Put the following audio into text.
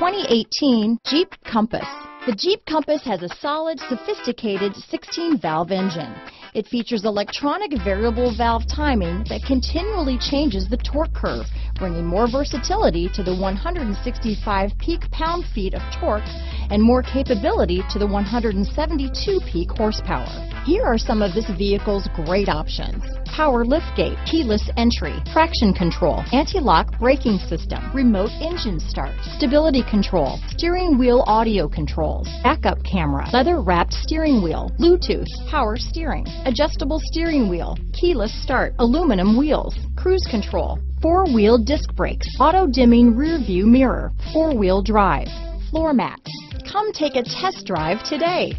2018 Jeep Compass. The Jeep Compass has a solid, sophisticated 16-valve engine. It features electronic variable valve timing that continually changes the torque curve, bringing more versatility to the 165 peak pound-feet of torque and more capability to the 172 peak horsepower. Here are some of this vehicle's great options. Power liftgate, keyless entry, traction control, anti-lock braking system, remote engine start, stability control, steering wheel audio controls, backup camera, leather wrapped steering wheel, Bluetooth, power steering, adjustable steering wheel, keyless start, aluminum wheels, cruise control, four wheel disc brakes, auto dimming rear view mirror, four wheel drive, floor mats. Come take a test drive today.